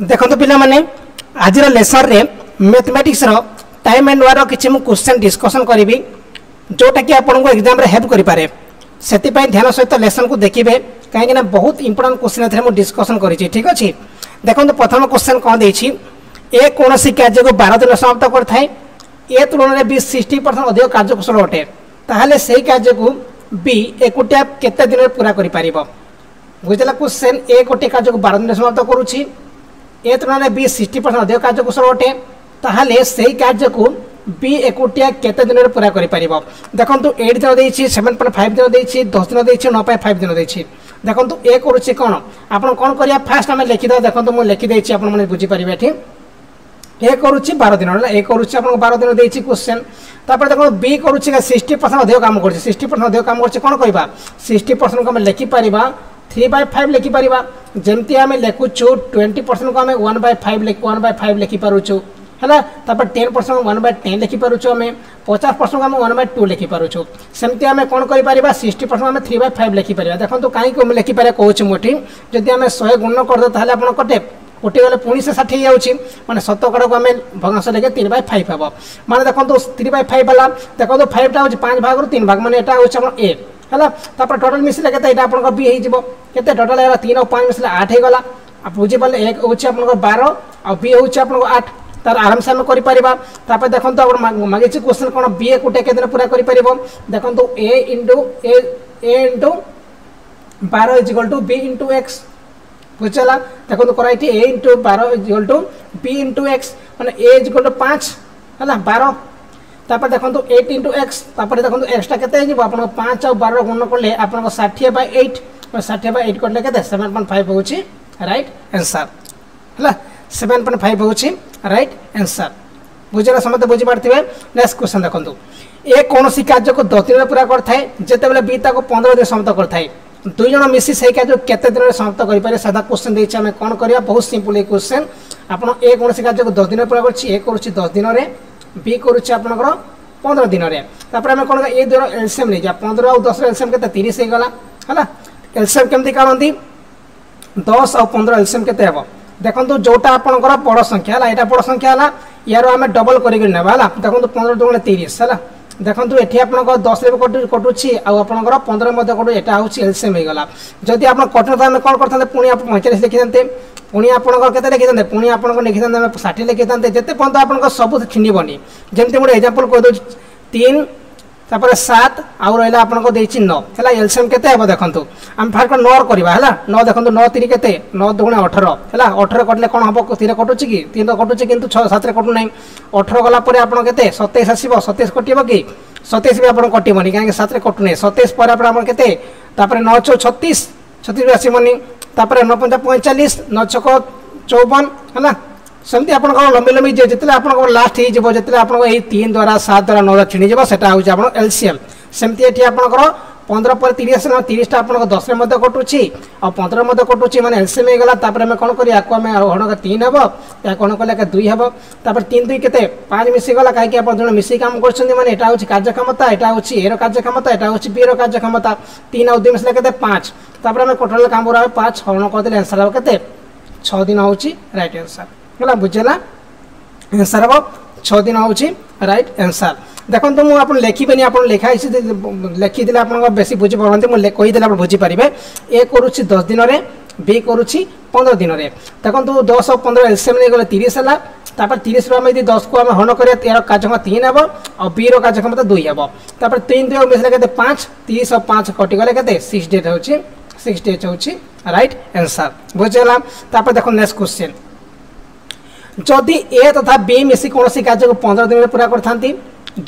ଦେଖନ୍ତୁ ପିଲାମାନେ ଆଜିର ଲେସନ୍ରେ ମ୍ୟାଥମେଟିକ୍ସର ଟାଇମ୍ ଆଣ୍ଡ ୱାର୍ର କିଛି ମୁଁ କ୍ୱେଶ୍ଚନ୍ ଡିସ୍କସନ୍ କରିବି ଯେଉଁଟାକି ଆପଣଙ୍କୁ ଏକ୍ଜାମ୍ରେ ହେଲ୍ପ କରିପାରେ ସେଥିପାଇଁ ଧ୍ୟାନ ସହିତ ଲେସନ୍କୁ ଦେଖିବେ କାହିଁକିନା ବହୁତ ଇମ୍ପୋର୍ଟାଣ୍ଟ କ୍ୱେଶ୍ଚିନ୍ ଏଥିରେ ମୁଁ ଡିସ୍କସନ୍ କରିଛି ଠିକ୍ ଅଛି ଦେଖନ୍ତୁ ପ୍ରଥମ କ୍ୱେଶ୍ଚନ୍ କ'ଣ ଦେଇଛି ଏ କୌଣସି କାର୍ଯ୍ୟକୁ ବାର ଦିନ ସମାପ୍ତ କରିଥାଏ ଏ ତୁଳନାରେ ବି ସିକ୍ସଟି ପରସେଣ୍ଟ ଅଧିକ କାର୍ଯ୍ୟକୁଶଳ ଅଟେ ତାହେଲେ ସେହି କାର୍ଯ୍ୟକୁ ବି ଏକୁଟିଆ କେତେ ଦିନରେ ପୁରା କରିପାରିବ ବୁଝିଦେଲା କ୍ୱେଶ୍ଚନ୍ ଏ ଗୋଟିଏ କାର୍ଯ୍ୟକୁ ବାର ଦିନରେ ସମାପ୍ତ କରୁଛି ଏ ତୁଳନାରେ ବି ସିକ୍ସଟି ପରସେଣ୍ଟ ଅଧିକ କାର୍ଯ୍ୟକୁଶଳ ଅଟେ ତାହେଲେ ସେହି କାର୍ଯ୍ୟକୁ ବି ଏକୁଟିଆ କେତେ ଦିନରେ ପୁରା କରିପାରିବ ଦେଖନ୍ତୁ ଏଇଟ୍ ଦିନ ଦେଇଛି ସେଭେନ୍ ପଏଣ୍ଟ ଫାଇଭ୍ ଦିନ ଦେଇଛି ଦଶ ଦିନ ଦେଇଛି ନଅ ପଏଣ୍ଟ ଫାଇଭ୍ ଦିନ ଦେଇଛି ଦେଖନ୍ତୁ ଏ କରୁଛି କ'ଣ ଆପଣ କ'ଣ କରିବା ଫାଷ୍ଟ ଆମେ ଲେଖିଦେବା ଦେଖନ୍ତୁ ମୁଁ ଲେଖିଦେଇଛି ଆପଣମାନେ ବୁଝିପାରିବେ ଏଠି ଏ କରୁଛି ବାର ଦିନ ହେଲା ଏ କରୁଛି ଆପଣଙ୍କୁ ବାର ଦିନ ଦେଇଛି କୋଶ୍ଚେନ୍ ତାପରେ ଦେଖନ୍ତୁ ବି କରୁଛି ସିକ୍ସଟି ପରସେଣ୍ଟ ଅଧିକ କାମ କରୁଛି ସିକ୍ସଟି ପରସେଣ୍ଟ ଅଧିକ କାମ କରୁଛି କ'ଣ କରିବା ସିକ୍ସଟି ପରସେଣ୍ଟକୁ ଆମେ ଲେଖିପାରିବା थ्री बै फाइव लिखिपर जमी आम लिखुचु ट्वेंटी परसेंट को आम one by five one by five लिखिपुचु है ten percent one by ten लिखिपुचु आम पचास परसेंट को आम वन बै टू लिखिपुचु सेमती आम कौन कर सिक्सटी परसेंट आम थ्री बै फाइव लिखिपर देखो तो कहीं लिखिपर कौन मुझे जदि आम शहे गुण करदे आप कटे उठीगले पुणी से षाठी जाऊँगी मैंने शतकड़ को आम भग्नांश लेके तीन बै फाइव हम मैंने देखो थ्री बै फाइव है देखो फाइव तो टाइम पाँच भाग रू तीन भाग मैंने यहाँ हूँ ए ହେଲା ତାପରେ ଟୋଟାଲ୍ ମିଶିଲେ କେତେ ଏଇଟା ଆପଣଙ୍କର ବି ହେଇଯିବ କେତେ ଟୋଟାଲ୍ ହେଲା ତିନି ଆଉ ପାଞ୍ଚ ମିଶିଲେ ଆଠ ହେଇଗଲା ବୁଝିପାରିଲେ ଏକ ହେଉଛି ଆପଣଙ୍କର ବାର ଆଉ ବି ହେଉଛି ଆପଣଙ୍କ ଆଠ ତାର ଆରାମସେ ଆମେ କରିପାରିବା ତାପରେ ଦେଖନ୍ତୁ ଆପଣ ମାଗିଛି କ୍ୱେଶ୍ଚନ୍ କ'ଣ ବି ଏ ଗୋଟେ କେତେ ପୁରା କରିପାରିବ ଦେଖନ୍ତୁ A into A A into ବାର is equal to B into X ବୁଝିଲା ଦେଖନ୍ତୁ କରା ଏଠି ଏ ଇଣ୍ଟୁ ବାର is equal to B into X ମାନେ ଏ ଇଜ୍ ଇକ୍ୱାଲ୍ ଟୁ ପାଞ୍ଚ ହେଲା ବାର তারপরে দেখুন এইট ইন্টু এক্স তারপরে দেখুন এক্সটা কেতে হয়ে আপনার পাঁচ আউ বার গুণ করলে আপনার ষাঠিয়ে বাই এইট ষাঠিয়ে বাই এইট করলে কেতে সেভেন পয়েন্ট ফাইভ হচ্ছে রাইট আনসার হ্যাঁ সেভেন পয়েন্ট ফাইভ হচ্ছে রাইট আনসার বুঝলে সমস্তে বুঝিপারে নেক্সট কোশ্চেন দেখুন এ কোণী কার্যক দশ দিনের পুরা করে যেতবে বি তাকে পনেরো দিন সমাপ্ত করে দুই জন মিশি সেই কাজ কেতে দিনের সমাপ্ত করে পে সাদা কোশ্চেন দিয়েছি আমি কম করা বহু সিম্পল এই কোশ্চেন আপনার এ কোশি কার্যক দশ দিনের পুরা করছি এ করছি দশ দিনের বি করুছে আপনার পনেরো দিনরে তাপরে আমি কোণ এই দর এলসিএম নিয়ে যা পনেরো আউ দশ এলসিএম কেতে তিরিশ হয়ে গলা হ্যাঁ এলসিএম কেমতি কাড়ি দশ আউ পনেরো এলসিএম কেতে হব দেখুন যেটা আপনার বড় সংখ্যা হল এটা বড় সংখ্যা হল ইয়ার আমি ডবল করি নেবা হল দেখুন পনেরো দুগুণে তিরিশ হ্যাঁ ଦେଖନ୍ତୁ ଏଠି ଆପଣଙ୍କର ଦଶରେ ବି କଟୁଛି ଆଉ ଆପଣଙ୍କର ପନ୍ଦର ମଧ୍ୟ କଟୁ ଏଟା ହେଉଛି ଏଲସିଏମ୍ ହେଇଗଲା ଯଦି ଆପଣ କଟୁନଥାନ୍ତେ କ'ଣ କରିଥାନ୍ତେ ପୁଣି ଆପଣ ପଇଁଚାଳିଶ ଲେଖିଥାନ୍ତେ ପୁଣି ଆପଣଙ୍କର କେତେ ଲେଖିଥାନ୍ତେ ପୁଣି ଆପଣଙ୍କ ଲେଖିଥାନ୍ତେ ଷାଠିଏ ଲେଖିଥାନ୍ତେ ଯେତେ ପର୍ଯ୍ୟନ୍ତ ଆପଣଙ୍କ ସବୁ ଛିଣ୍ଡିବନି ଯେମିତି ଗୋଟେ ଏକ୍ଜାମ୍ପଲ୍ କହିଦେଉଛି ତିନି তারপরে সাত আউ রহলা আপনার দিয়েছি ন হল এলসিএম কেতে হব দেখুন আমি ফার্স্ট নর করা হল ন দেখুন ন তিন কেতে ন দুগুণে অঠর হল অঠর কটলে কোণ হব তিন কটুচি কি তিন কটুচি কিন্তু ছ সাতরে কটু না অঠর গলাপরে আপনার কেতে সতেইশ আসব সতেইশ কটিব কি সতেইশ বি আপনার কটিবনি কিন্তু সাতরে কটু না সতেইশ পরে আপনার আমার কেতে তারপরে ন ছৌ ছত্রিশ ছত্রিশ বি আসবনি তারপরে ন পঞ্চা পঁয়চাশ ন ছক চৌবন হ্যাঁ ସେମିତି ଆପଣଙ୍କର ଲମ୍ବି ଲମ୍ବି ଯେତେବେଳେ ଆପଣଙ୍କର ଲାଷ୍ଟ ହେଇଯିବ ଯେତେବେଳେ ଆପଣଙ୍କ ଏଇ ତିନି ଦ୍ୱାରା ସାତ ଦ୍ୱାରା ନଅରେ ଛିଡ଼ିଯିବ ସେଟା ହେଉଛି ଆପଣ ଏଲ୍ସିଏମ୍ ସେମିତି ଏଠି ଆପଣଙ୍କର ପନ୍ଦର ପରେ ତିରିଶ ଆସିଲା ତିରିଶଟା ଆପଣଙ୍କ ଦଶରେ ମଧ୍ୟ କଟୁଛି ଆଉ ପନ୍ଦର ମଧ୍ୟ କଟୁଛି ମାନେ ଏଲ୍ସିଏମ୍ ହେଇଗଲା ତାପରେ ଆମେ କ'ଣ କରିବା ୟାକୁ ଆମେ ହଣ ତିନି ହେବ ୟାକୁ ହଣ କଲେ ଏକା ଦୁଇ ହେବ ତାପରେ ତିନି ଦୁଇ କେତେ ପାଞ୍ଚ ମିଶିଗଲା କାହିଁକି ଆପଣ ଜଣେ ମିଶିକି କାମ କରୁଛନ୍ତି ମାନେ ଏଇଟା ହେଉଛି କାର୍ଯ୍ୟକ୍ଷମତା ଏଇଟା ହେଉଛି ଏର କାର୍ଯ୍ୟକ୍ଷମତା ଏଇଟା ହେଉଛି ବିର କାର୍ଯ୍ୟକ୍ଷମତା ତିନି ଆଉ ଦୁଇ ମିଶିଲେ କେତେ ପାଞ୍ଚ ତାପରେ ଆମେ କଟୋରିଲେ କାମ କରିବା ପାଞ୍ଚ ହରଣ କରିଦେଲେ ଆନ୍ସର୍ ହେବ କେତେ ଛଅ ଦିନ ହେଉଛି ରାଇଟ୍ ଆନ୍ସର୍ ହେଲା ବୁଝିଲା ଆନ୍ସର୍ ହେବ ଛଅ ଦିନ ହେଉଛି ରାଇଟ୍ ଆନ୍ସର୍ ଦେଖନ୍ତୁ ମୁଁ ଆପଣ ଲେଖିବେନି ଆପଣ ଲେଖା ହେଇଛି ଲେଖିଦେଲେ ଆପଣଙ୍କ ବେଶୀ ବୁଝିପାରନ୍ତି ମୁଁ କହିଦେଲେ ଆପଣ ବୁଝିପାରିବେ ଏ କରୁଛି ଦଶ ଦିନରେ ବି କରୁଛି ପନ୍ଦର ଦିନରେ ଦେଖନ୍ତୁ ଦଶ ପନ୍ଦର ଏଲ୍ସିଏମ୍ ନେଇଗଲେ ତିରିଶ ହେଲା ତାପରେ ତିରିଶରୁ ଆମେ ଯଦି ଦଶକୁ ଆମେ ହରଣ କରିବା ଏହାର କାର୍ଯ୍ୟକ୍ଷମତା ତିନି ହେବ ଆଉ ବିର କାର୍ଯ୍ୟକ୍ଷମତା ଦୁଇ ହେବ ତାପରେ ତିନି ଦୁଇ ମିଶିଲେ କେତେ ପାଞ୍ଚ ତିରିଶ ଆଉ ପାଞ୍ଚ କଟିଗଲେ କେତେ ସିକ୍ସ ଡେଟ୍ ହେଉଛି ସିକ୍ସ ଡେଟ୍ ହେଉଛି ରାଇଟ୍ ଆନ୍ସର୍ ବୁଝିଗଲା ତାପରେ ଦେଖନ୍ତୁ ନେକ୍ସଟ କ୍ୱେଶ୍ଚିନ୍ ଯଦି ଏ ତଥା ବି ମିଶି କୌଣସି କାର୍ଯ୍ୟକୁ ପନ୍ଦର ଦିନରେ ପୁରା କରିଥାନ୍ତି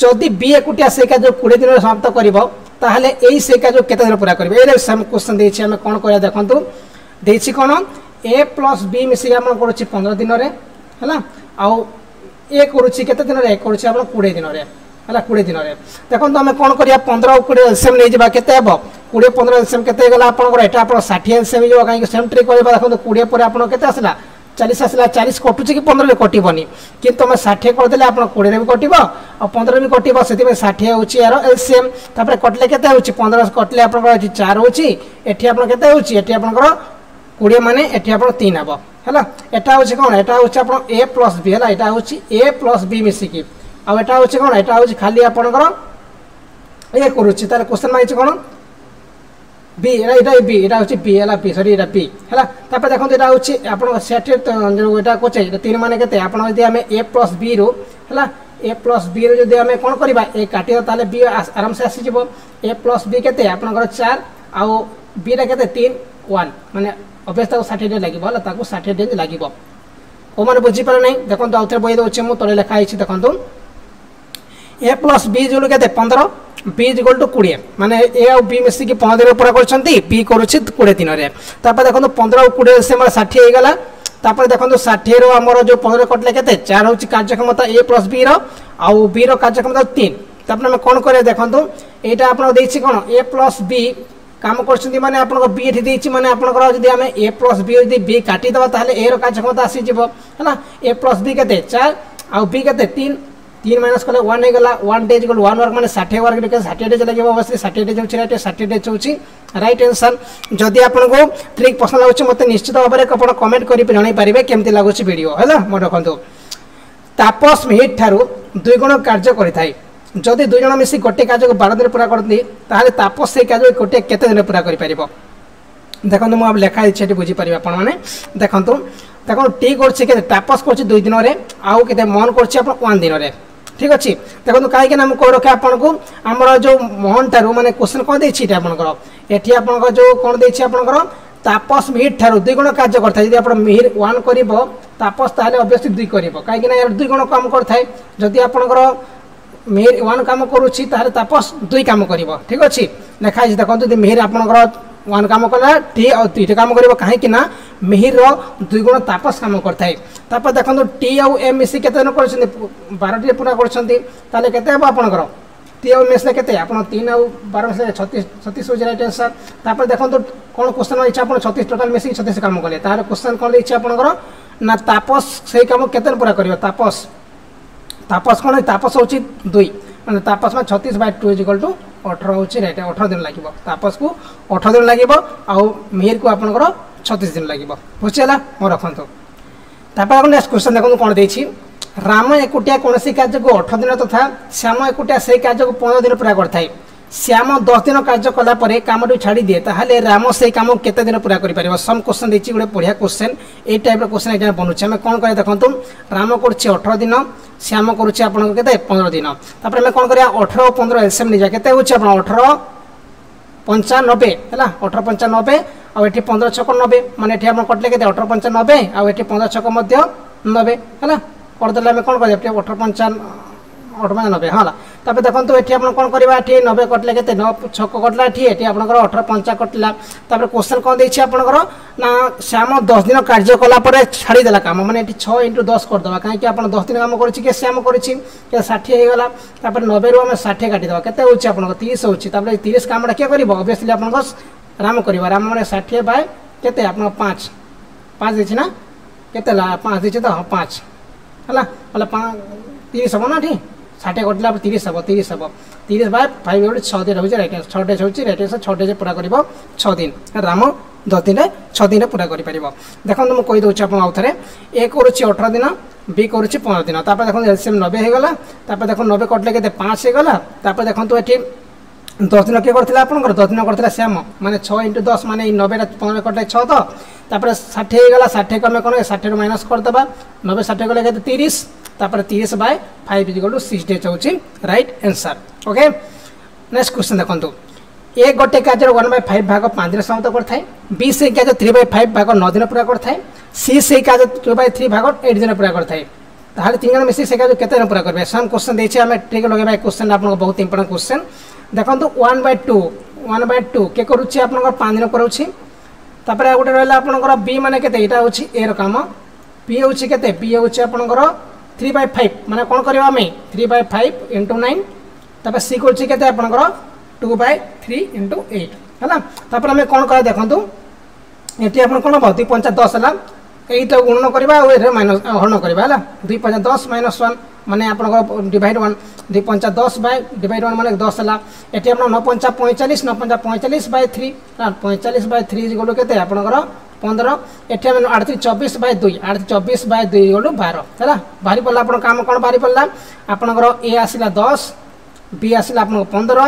ଯଦି ବି ଏକୁଟିଆ ସେ କାର୍ଯ୍ୟକୁ କୋଡ଼ିଏ ଦିନରେ ସମାପ୍ତ କରିବ ତାହେଲେ ଏଇ ସେ କାର୍ଯ୍ୟକୁ କେତେ ଦିନ ପୁରା କରିବ ଏଇଟା ଆମକୁ କୋଶ୍ଚିନ୍ ଦେଇଛି ଆମେ କ'ଣ କରିବା ଦେଖନ୍ତୁ ଦେଇଛି କ'ଣ ଏ ପ୍ଲସ୍ ବି ମିଶିକି ଆପଣ କରୁଛି ପନ୍ଦର ଦିନରେ ହେଲା ଆଉ ଏ କରୁଛି କେତେ ଦିନରେ ଏ କରୁଛି ଆପଣ କୋଡ଼ିଏ ଦିନରେ ହେଲା କୋଡ଼ିଏ ଦିନରେ ଦେଖନ୍ତୁ ଆମେ କ'ଣ କରିବା ପନ୍ଦର ଆଉ କୋଡ଼ିଏ ଏଲ୍ସିଏମ୍ ନେଇଯିବା କେତେ ହେବ କୋଡ଼ିଏ ପନ୍ଦର ଏଲ୍ସିଏମ୍ କେତେ ହେଇଗଲା ଆପଣଙ୍କର ଏଇଟା ଆପଣ ଷାଠିଏ ଏଲ୍ସିଏମ୍ ହେଇଯିବ କାହିଁକି ସେମ୍ ଟ୍ରିକ୍ କରିବା ଦେଖନ୍ତୁ କୋଡ଼ିଏ ପରେ ଆପଣ କେତେ ଆସିଲା ଚାଳିଶ ଆସିଲା ଚାଳିଶ କଟୁଛି କି ପନ୍ଦର ବି କଟିବନି କିନ୍ତୁ ଆମେ ଷାଠିଏ କରିଦେଲେ ଆପଣ କୋଡ଼ିଏରେ ବି କଟିବ ଆଉ ପନ୍ଦର ବି କଟିବ ସେଥିପାଇଁ ଷାଠିଏ ହେଉଛି ଏହାର ଏଲ୍ସିଏମ୍ ତାପରେ କଟିଲେ କେତେ ହେଉଛି ପନ୍ଦର କଟିଲେ ଆପଣଙ୍କର ଏଠି ଚାରି ହେଉଛି ଏଠି ଆପଣ କେତେ ହେଉଛି ଏଠି ଆପଣଙ୍କର କୋଡ଼ିଏ ମାନେ ଏଠି ଆପଣ ତିନି ହେବ ହେଲା ଏଟା ହେଉଛି କ'ଣ ଏଟା ହେଉଛି ଆପଣ ଏ ପ୍ଲସ୍ ବି ହେଲା ଏଟା ହେଉଛି ଏ ପ୍ଲସ୍ ବି ମିଶିକି ଆଉ ଏଟା ହେଉଛି କ'ଣ ଏଟା ହେଉଛି ଖାଲି ଆପଣଙ୍କର ଇଏ କରୁଛି ତାହେଲେ କୋଶ୍ଚେନ୍ ମାଗିଛି କ'ଣ বি এটা এটা বি এটা হচ্ছে বি হ্যাঁ বি সরি এটা বি হ্যাঁ তারপরে দেখুন এটা হচ্ছে আপনার সেটের যেটা করছে এটা তিন মানে কেতে আপনার যদি আমি এ প্লস বি রু হ্যাঁ ए प्लस बी रे जदि आम कौन करवा ए काटिया ताले बी आराम से आसीज ए प्लस बी के आपंकर चार आउ बीटा के तीन वन मैंने अभ्यस षाठी डेज लगे है षाठी डेज लगे ओ मैंने बुझीपार ना देखो आउ थे बही दौर मुझे तले लेखाई देखो ए प्लस बी जो के पंद्रह বি ইজ ইকল টু কোড়িয়ে মানে এ আউ বি মিশিকি পনেরো দিন পুরা করছেন বি করুছি কোড়িয়ে দিনরে তারপরে দেখুন পনেরো আউ কোড়িয়ে সে আমার ষাঠিয়ে হয়ে গেল তাপরে দেখুন ষাঠিয়ে আমার যে পনেরো কটলে কেতে চার হচ্ছে কার্যক্ষমতা এ প্লস বি র আউ বি র কার্যক্ষমতা তিন তারপরে আমি কোণ করে দেখুন এইটা আপনার দিয়েছি কোণ এ প্লস বি কাম করছেন মানে আপনার বি এটি দিয়েছি মানে আপনার যদি আমি এ প্লস বি যদি বি কাটি দেওয়া তাহলে এ কার্যক্ষমতা আসি যাব হ্যাঁ এ প্লস বি কেতে চার আউ বি কেতে তিন तीन माइनस कले वन हो गला वन डेज गल वन वर्क माने 60 वर्क लिखे 60 डेज लगे बस 60 डेज होची राइट 60 डेज होची राइट आंसर जदि आपन को ट्रिक पसंद लागो मते निश्चित भाबरे आपण कमेंट करि जणाई परिबे केमति लागो छी वीडियो हला मन रखंतु तापस मिहिर ठारू दुई गुण कार्य करिथाई যদি দুইজন মিশি গোটে কাজকে বার দিনে পুরা করতে তাহলে তাপস সেই কাজকে গোটে কেতে দিনে পুরা করিপারিব দেখুন মু লেখা হয়েছে এটি বুঝিপারি আপনার দেখুন দেখুন টি করছে কেতে তাপস করছে দুই দিনরে আউ কেতে মন করছে আপনার ওয়ান দিনরে ঠিক ଅଛି ଦେଖନ୍ତୁ କାହିଁକି ନା ମୁଁ କହି ରଖେ ଆପଣଙ୍କୁ ଆମର ଯେଉଁ ମୋହନଠାରୁ ମାନେ କ୍ୱେଶ୍ଚନ୍ କ'ଣ ଦେଇଛି ଏଠି ଆପଣଙ୍କର ଏଠି ଆପଣଙ୍କର ଯେଉଁ କ'ଣ ଦେଇଛି ଆପଣଙ୍କର ତାପସ ମିହିର ଠାରୁ ଦୁଇ ଗୁଣ କାର୍ଯ୍ୟ କରିଥାଏ ଯଦି ଆପଣ ମିହିର ୱାନ୍ କରିବ ତାପସ ତାହେଲେ ଅବଭିୟସ୍ଲି ଦୁଇ କରିବ କାହିଁକିନା ଏହାର ଦୁଇ ଗୁଣ କାମ କରିଥାଏ ଯଦି ଆପଣଙ୍କର ମିହିର ୱାନ୍ କାମ କରୁଛି ତାହେଲେ ତାପସ ଦୁଇ କାମ କରିବ ଠିକ୍ ଅଛି ଲେଖା ହେଇଛି ଦେଖନ୍ତୁ ଯଦି ମିହିର ଆପଣଙ୍କର ୱାନ୍ କାମ କଲା ଟି ଆଉ ଏଇଟା କାମ କରିବ କାହିଁକି ନା ମିହିରର ଦୁଇ ଗୁଣ ତାପସ କାମ କରିଥାଏ ତାପରେ ଦେଖନ୍ତୁ ଟି ଆଉ ଏ ମିଶି କେତେ ଜଣ କରୁଛନ୍ତି ବାରଟିରେ ପୁରା କରୁଛନ୍ତି ତାହେଲେ କେତେ ହେବ ଆପଣଙ୍କର ଟି ଆଉ ମିଶିଲେ କେତେ ଆପଣ ତିନି ଆଉ ବାର ମିଶିଲେ ଛତିଶ ଛତିଶ ହେଉଛି ରାଇଟ୍ ଆନ୍ସର୍ ତାପରେ ଦେଖନ୍ତୁ କ'ଣ କ୍ୱେଶ୍ଚନ୍ ରହିଛି ଆପଣ ଛତିଶ ଟୋଟାଲ୍ ମିଶିକି ଛତିଶ କାମ କଲେ ତାହାର କ୍ୱେଶ୍ଚନ୍ କ'ଣ ଦେଇଛି ଆପଣଙ୍କର ନା ତାପସ ସେଇ କାମ କେତେ ପୁରା କରିବ ତାପସ ତାପସ କ'ଣ ତାପସ ହେଉଛି ଦୁଇ ମାନେ ତାପସ ମାନେ ଛତିଶ by two is equal to ଅଠର ହେଉଛି ରାଇଟ୍ ଅଠର ଦିନ ଲାଗିବ ତାପସକୁ ଅଠର ଦିନ ଲାଗିବ ଆଉ ମିହିରକୁ ଆପଣଙ୍କର ଛତିଶ ଦିନ ଲାଗିବ ବୁଝିହେଲା ମୁଁ ରଖନ୍ତୁ ତାପରେ ଆପଣ ନେକ୍ସଟ କ୍ୱେଶ୍ଚନ୍ ଦେଖନ୍ତୁ କ'ଣ ଦେଇଛି ରାମ ଏକୁଟିଆ କୌଣସି କାର୍ଯ୍ୟକୁ ଅଠର ଦିନ ତଥା ଶ୍ୟାମ ଏକୁଟିଆ ସେହି କାର୍ଯ୍ୟକୁ ପନ୍ଦର ଦିନ ପୁରା କରିଥାଏ শ্যাম দশ দিন কার্য কলা পরে কামটি ছাড়ি দিয়ে তাহলে রাম সেই কাম কেতে দিন পুরা করে সম কোশ্চেন দিয়েছি গোটে বড়িয়া কোশ্চেন এই টাইপর কোশ্চেন এখানে বনুছে আমি কোণ করে দেখুন রাম করছে অঠর দিন শ্যাম করছে আপনার কেতে পনেরো দিন তাপরে আমি কোণ করা অঠর পনেরো এলসিএম নিয়ে কেতে হচ্ছে আপনার অঠর পঞ্চানব্বে হল অঠর পঞ্চানব্বে আঠি পনেরো ছক নবে মানে এটি আপনার কটলে কেতে অঠর পঞ্চানব্বে আঠি পনেরো ছক নবে হল করদেলে আমি কোণ করি অঠর পঞ্চান অঠর পঞ্চানব্বে হ্যাঁ তবে দেখুন এটি আপনার কোণ করা এটি নবে কটলে কে ন ছক কটলা এটি এটি আপনার অঠর পঞ্চা কটলা তাপরে কোশ্চেন কোণ দিয়েছি আপনার না শ্যাম দশ দিন কার্য কলাপরে দেলা কাম মানে এটি ছ ইন্টু দশ করিদেবা কিন্তু আপনার দশ দিন কাম করেছি কে শ্যাম করেছি কে ষাঠি হয়ে গেল তাপরে নবে রু আমি ষাঠি কাটি কাটিদেবা কেতে হচ্ছে আপনার তিরিশ হচ্ছে তাপরে তিরিশ কামটা কে করব অবভিয়াসলি আপনার রাম করবা রাম মানে ষাঠি বাই কেতে আপনার পাঁচ পাঁচ দিয়েছি না কেতে পাঁচ দিয়েছে তো হ্যাঁ পাঁচ হল পাঁচ তিরিশ হব না ঠিক ষাটে ঘটিলে আমার তিরিশ হব তিরিশ হব তিরিশ বাই ফাইভ গোটে ছ দিন রয়েছে রাইট আনসার ছ ডেজ হচ্ছে রাইট আনসার ছ ডেজ পুরা করব ছ দিন রাম দশ দিনে ছ দিনে পুরা করে দেখুন মু কইদি আপনার আউথরে এ করছি অঠর দিন বি করছি পনেরো দিন তারপরে দেখুন এলসিএম নবে হয়ে গলা তারপরে দেখুন নবে কটলে কেতে পাঁচ হয়ে গলা তারপরে দেখুন এটি দশ দিন কে করলে আপনার দশ দিন করলে শ্যাম মানে ছ ইন্টু দশ মানে এই নবে পনেরো কটলে ছ তো তারপরে ষাঠিয়ে হয়ে গেল গলা ষাঠিয়ে আমি কোণ মাইনাস করে দেবা নবে ষাঠিয়ে গেলে কেতে তিরিশ তারপরে তিরিশ by five is equal to sixty হচ্ছে right answer okay next question ए गोटे कार्य वन बै फाइव भाग पाँच दिन समाप्त करें बी से कार्य थ्री बै फाइव भाग नौ दिन पूरा करें सी से कार्य टू बै थ्री भाग एट दिन पूरा करें ताहले तीन जन मिसी से दिन पूरा करेंगे सेम क्वेश्चन देखिए आम ट्रिक लगे क्वेश्चन आप बहुत इंपोर्टां क्वेश्चन देखो one by two one by two के करुच्चे आप पाँच दिन कराऊँ तापर गोटे रहा आप मैंने के यहाँ हूँ पी हूँ के पी हूँ आप थ्री बै फाइव मैंने कौन करवा आम three by five into nine तापर सी कर two by three into eight है तापर आम कौन क्या देखूँ ये आप कौन हम दुई पंचा दस है এইটা গুণন করা আর মাইনস হরণ করা হল দুই পঞ্চা দশ মাইনস ওয়ান মানে আপনার ডিভাইড ওয়ান দুই পঞ্চা দশ বাই ডিভাইড ওয়ান মানে দশ হল এটি আপনার ন পঞ্চা পঁয়চাশ ন পঞ্চা পঁয়চাশ বাই থ্রি পঁয়চাশ বাই থ্রি গোল কেতে আপনার ପନ୍ଦର ଏଠି ଆମେ ଆଡ଼ତିରିଶ ଚବିଶ ବାଇ ଦୁଇ ଆଡ଼ତିରିଶ ଚବିଶ ବାଇ ଦୁଇ ଗଲୁ ବାର ହେଲା ବାହାରି ପଡ଼ିଲା ଆପଣଙ୍କ କାମ କ'ଣ ବାହାରି ପଡ଼ିଲା ଆପଣଙ୍କର ଏ ଆସିଲା ଦଶ ବି ଆସିଲା ଆପଣଙ୍କ ପନ୍ଦର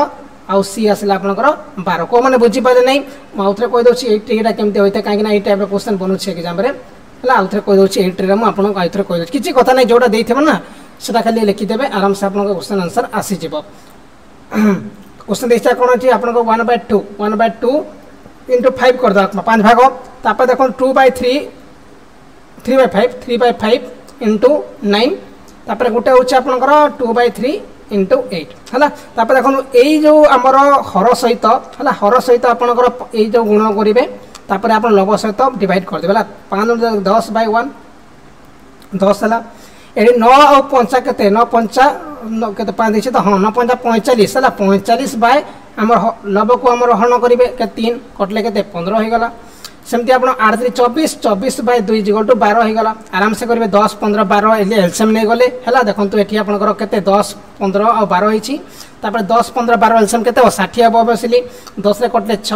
ଆଉ ସି ଆସିଲା ଆପଣଙ୍କର ବାର କେଉଁମାନେ ବୁଝିପାରିଲେ ନାହିଁ ମୁଁ ଆଉଥରେ କହିଦେଉଛି ଏଇଟ୍ ଏଇଟା କେମିତି ହୋଇଥାଏ କାହିଁକିନା ଏଇ ଟାଇପ୍ର କ୍ୱେଶ୍ଚନ୍ ବନୁଛି ଏକ୍ଜାମ୍ରେ ହେଲା ଆଉଥରେ କହିଦେଉଛି ଏଇଟ୍ରେ ମୁଁ ଆପଣଙ୍କୁ ଆଉଥରେ କହିଦେଉଛି କିଛି କଥା ନାହିଁ ଯେଉଁଟା ଦେଇଥିବ ନା সেটা খালি লিখিদেবে আরামসে আপনার কোশ্চেন আনসার আসিযোগ কোশ্চেন দিয়েছে কোণ অনেক আপনার one by two one by two into five করে দেওয়া পাঁচ ভাগ তারপর দেখুন two by three three by five three by five into nine তারপরে গোটে হচ্ছে আপনার two by three into eight হ্যাঁ তারপরে দেখুন এই যে আমার হর সহিত হ্যাঁ হর সহিত আপনার এই যে গুণ করবে তারপরে আপনার লব সহিত ডিভাইড করদেবে হ্যাঁ পাঁচ দশ বাই ওয়ান দশ হ্যাঁ এটি ন আউ পঞ্চা কেতে ন পঞ্চা কেতে পাঁচ দিয়েছে তো হ্যাঁ ন পঞ্চা পঁয়চাশ হ্যাঁ পঁয়চাশ বাই আমার লবকু আমার হরণ করবে তিন কটলে কেতে পনেরো হয়ে গলা সেমতি আপনার আড়তিরি চবিশ চবিশ বাই দুই ইজিকল টু বার হয়ে গলা আরামসে করবে দশ পনেরো বার এলসিএম নিয়ে গলে হল দেখুন এটি আপনার কেতে দশ পনেরো আর বার হয়েছি তাপরে দশ পনেরো বার এলসিএম কেতে ষাঠিয়ে হব অবভিয়াসলি দশরে কটলে ছ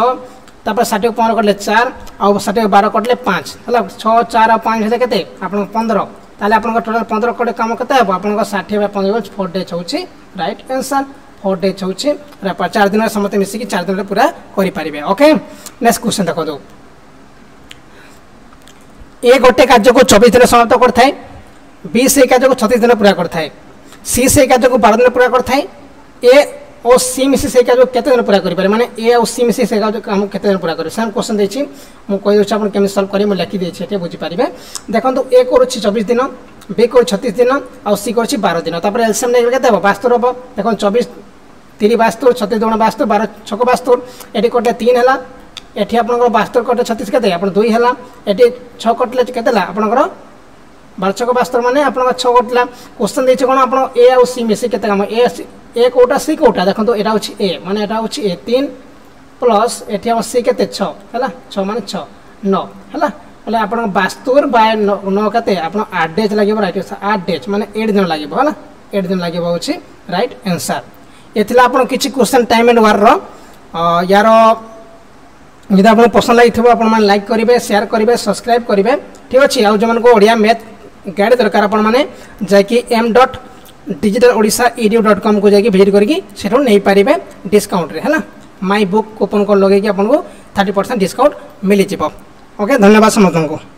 তাপরে ষাঠিয়ে পনেরো কটলে চার আর ষাঠিয়ে বার কটলে পাঁচ হল ছ চার আর পাঁচ হলে কেতে আপনার পনেরো তাহলে আপনার টোটাল পনেরো কোটি কাম কেতে হব আপনার ষাঠিয়ে বাই পনেরো ফোর ডেজ হচ্ছে রাইট আনসার ফোর ডেজ হচ্ছে চার দিনের সমস্ত মিশিকি চার দিনের পুরা করে পারিবে ওকে নেক্সট কোশ্চেন দেখো ए गोटे कार्य को चौबीस दिन समाप्त करता बी से कार्य को छत्तीस दिन पूरा करता है सी से कार्य को बार दिन पूरा करता है ए और सी मिसी से कार्य केते दिन पूरा करें मैंने ए और सी मिसी से कार्य केते दिन पूरा करें सेम क्वेश्चन देखिए मुझे कहीदे आप केमी सल्व करें मुझे देखिए बुझीपारे देखो ए करुच्ची चौबीस दिन बी कर করছি दिन आउ सी कर बार दिन তারপরে एलसीएम নেই কেতে हम बास्तर हम देखो চবিশ तीन बास्तर छत्तीस দুগুণ बास्तर बार छक बास्तर ये কোটে तीन है ଏଠି ଆପଣଙ୍କର ବାସ୍ତର କଟ ଛତିଶ କେତେ ଆପଣ ଦୁଇ ହେଲା ଏଠି ଛଅ କଟିଲେ କେତେ ହେଲା ଆପଣଙ୍କର ବାରଛକ ବାସ୍ତର ମାନେ ଆପଣଙ୍କର ଛଅ କଟିଲା କୋଶ୍ଚେନ୍ ଦେଇଛି କ'ଣ ଆପଣ ଏ ଆଉ ସି ମିଶି କେତେ କାମ ଏ ଏ କେଉଁଟା ସି କେଉଁଟା ଦେଖନ୍ତୁ ଏଇଟା ହେଉଛି ଏ ମାନେ ଏଇଟା ହେଉଛି ଏ ତିନି ପ୍ଲସ୍ ଏଠି ଆମ ସି କେତେ ଛଅ ହେଲା ଛଅ ମାନେ ଛଅ ନଅ ହେଲା ହେଲେ ଆପଣଙ୍କ ବାସ୍ତୁର ବାୟ ନଅ କେତେ ଆପଣ ଆଠ ଡେଜ୍ ଲାଗିବ ରାଇଟ୍ ଆଠ ଡେଜ୍ ମାନେ ଏଇଟ୍ ଦିନ ଲାଗିବ ହେଲା ଏଇଟ୍ ଦିନ ଲାଗିବ ହେଉଛି ରାଇଟ୍ ଆନ୍ସର୍ ଏ ଥିଲା ଆପଣ କିଛି କୋଶ୍ଚେନ୍ ଟାଇମ୍ ଆଣ୍ଡ ୱାର୍ର ୟାର যদি আপনার পসন্দ লাগি আপনার লাইক করবে সেয়ার করবে সবসক্রাইব করবে ঠিক আছে আউ যে ওড়িয়া ম্যাথ গাইড দরকার আপনার যাই M dot digital Odisha edu dot com কু যাই ভিজিট করি সেটু নেই পারে ডিসকাউন্টরে হ্যাঁ মাই বুক কুপন কোড লগাই আপনার থার্টি परसेंट डिस्काउंट मिल ओके धन्यवाद समस्त को